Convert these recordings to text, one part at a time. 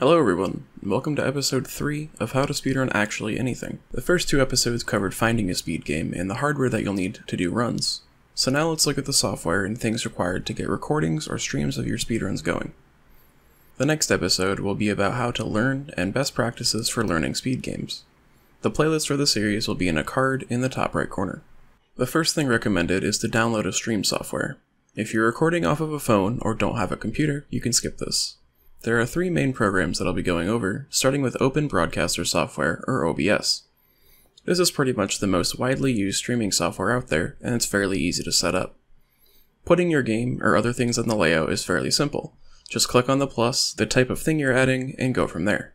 Hello everyone, and welcome to episode 3 of How to Speedrun Actually Anything. The first two episodes covered finding a speed game and the hardware that you'll need to do runs. So now let's look at the software and things required to get recordings or streams of your speedruns going. The next episode will be about how to learn and best practices for learning speed games. The playlist for the series will be in a card in the top right corner. The first thing recommended is to download a stream software. If you're recording off of a phone or don't have a computer, you can skip this. There are three main programs that I'll be going over, starting with Open Broadcaster Software, or OBS. This is pretty much the most widely used streaming software out there, and it's fairly easy to set up. Putting your game or other things on the layout is fairly simple. Just click on the plus, the type of thing you're adding, and go from there.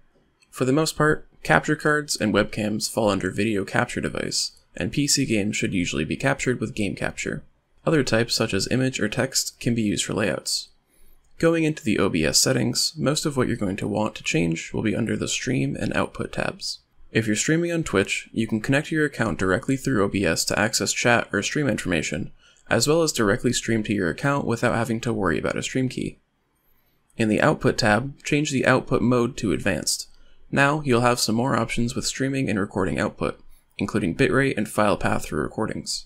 For the most part, capture cards and webcams fall under Video Capture Device, and PC games should usually be captured with Game Capture. Other types, such as image or text, can be used for layouts. Going into the OBS settings, most of what you're going to want to change will be under the Stream and Output tabs. If you're streaming on Twitch, you can connect your account directly through OBS to access chat or stream information, as well as directly stream to your account without having to worry about a stream key. In the Output tab, change the output mode to Advanced. Now, you'll have some more options with streaming and recording output, including bitrate and file path for recordings.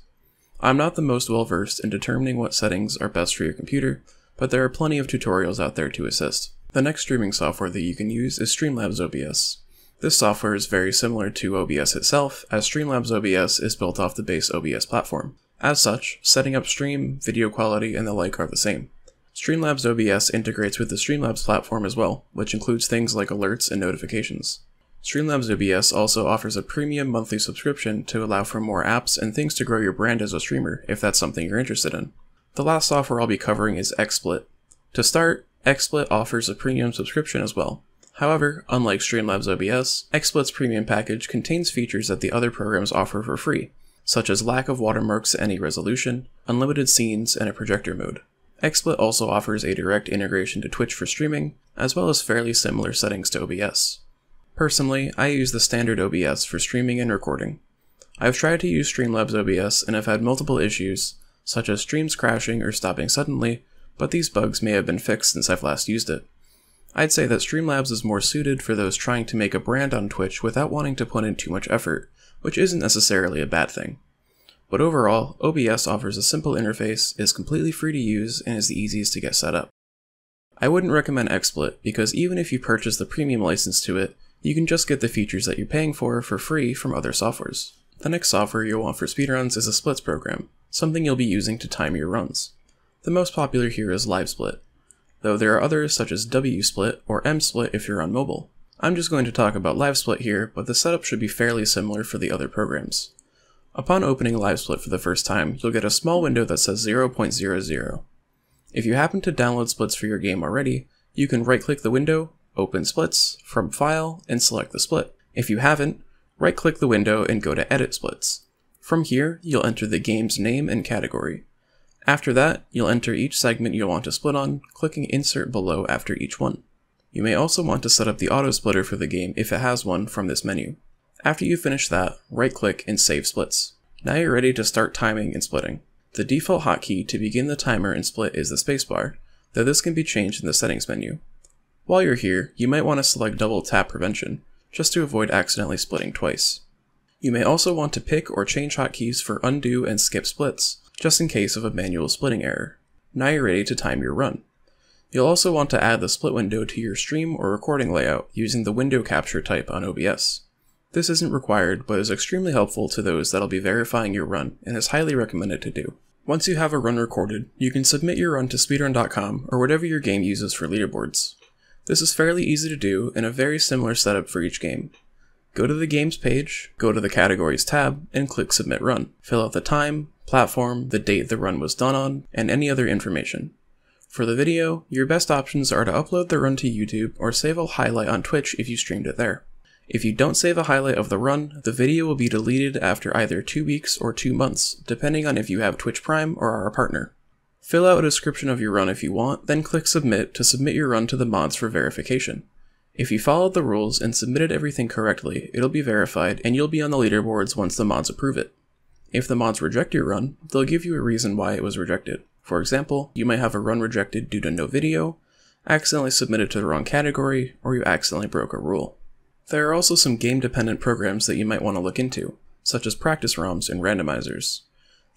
I'm not the most well versed in determining what settings are best for your computer, but there are plenty of tutorials out there to assist. The next streaming software that you can use is Streamlabs OBS. This software is very similar to OBS itself, as Streamlabs OBS is built off the base OBS platform. As such, setting up stream, video quality, and the like are the same. Streamlabs OBS integrates with the Streamlabs platform as well, which includes things like alerts and notifications. Streamlabs OBS also offers a premium monthly subscription to allow for more apps and things to grow your brand as a streamer, if that's something you're interested in. The last software I'll be covering is XSplit. To start, XSplit offers a premium subscription as well. However, unlike Streamlabs OBS, XSplit's premium package contains features that the other programs offer for free, such as lack of watermarks at any resolution, unlimited scenes, and a projector mode. XSplit also offers a direct integration to Twitch for streaming, as well as fairly similar settings to OBS. Personally, I use the standard OBS for streaming and recording. I've tried to use Streamlabs OBS and have had multiple issues, such as streams crashing or stopping suddenly, but these bugs may have been fixed since I've last used it. I'd say that Streamlabs is more suited for those trying to make a brand on Twitch without wanting to put in too much effort, which isn't necessarily a bad thing. But overall, OBS offers a simple interface, is completely free to use, and is the easiest to get set up. I wouldn't recommend XSplit because even if you purchase the premium license to it, you can just get the features that you're paying for for free from other softwares. The next software you'll want for speedruns is a splits program something you'll be using to time your runs. The most popular here is LiveSplit, though there are others such as WSplit or MSplit if you're on mobile. I'm just going to talk about LiveSplit here, but the setup should be fairly similar for the other programs. Upon opening LiveSplit for the first time, you'll get a small window that says 0.00. If you happen to download splits for your game already, you can right-click the window, open splits, from File, and select the split. If you haven't, right-click the window and go to Edit Splits. From here, you'll enter the game's name and category. After that, you'll enter each segment you'll want to split on, clicking Insert below after each one. You may also want to set up the auto splitter for the game if it has one from this menu. After you finish that, right click and save splits. Now you're ready to start timing and splitting. The default hotkey to begin the timer and split is the spacebar, though this can be changed in the settings menu. While you're here, you might want to select double tap prevention, just to avoid accidentally splitting twice. You may also want to pick or change hotkeys for undo and skip splits, just in case of a manual splitting error. Now you're ready to time your run. You'll also want to add the split window to your stream or recording layout using the window capture type on OBS. This isn't required, but is extremely helpful to those that'll be verifying your run and is highly recommended to do. Once you have a run recorded, you can submit your run to speedrun.com or whatever your game uses for leaderboards. This is fairly easy to do and a very similar setup for each game. Go to the Games page, go to the Categories tab, and click Submit Run. Fill out the time, platform, the date the run was done on, and any other information. For the video, your best options are to upload the run to YouTube or save a highlight on Twitch if you streamed it there. If you don't save a highlight of the run, the video will be deleted after either 2 weeks or 2 months, depending on if you have Twitch Prime or are a partner. Fill out a description of your run if you want, then click Submit to submit your run to the mods for verification. If you followed the rules and submitted everything correctly, it'll be verified and you'll be on the leaderboards once the mods approve it. If the mods reject your run, they'll give you a reason why it was rejected. For example, you might have a run rejected due to no video, accidentally submitted to the wrong category, or you accidentally broke a rule. There are also some game dependent programs that you might want to look into, such as practice ROMs and randomizers.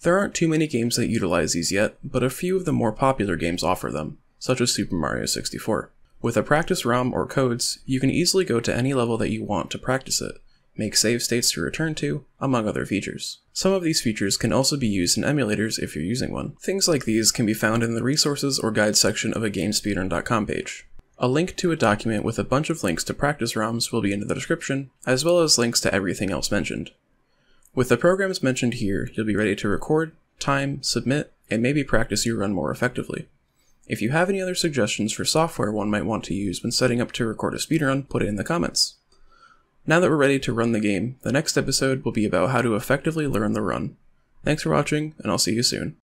There aren't too many games that utilize these yet, but a few of the more popular games offer them, such as Super Mario 64. With a practice ROM or codes, you can easily go to any level that you want to practice it, make save states to return to, among other features. Some of these features can also be used in emulators if you're using one. Things like these can be found in the resources or guides section of a GameSpeedrun.com page. A link to a document with a bunch of links to practice ROMs will be in the description, as well as links to everything else mentioned. With the programs mentioned here, you'll be ready to record, time, submit, and maybe practice your run more effectively. If you have any other suggestions for software one might want to use when setting up to record a speedrun, put it in the comments. Now that we're ready to run the game, the next episode will be about how to effectively learn the run. Thanks for watching, and I'll see you soon.